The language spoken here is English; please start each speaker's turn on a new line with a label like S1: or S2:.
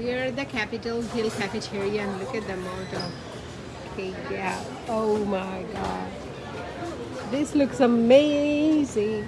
S1: We're at the Capitol Hill Cafeteria and look at the amount of cake yeah. Oh my god. This looks amazing.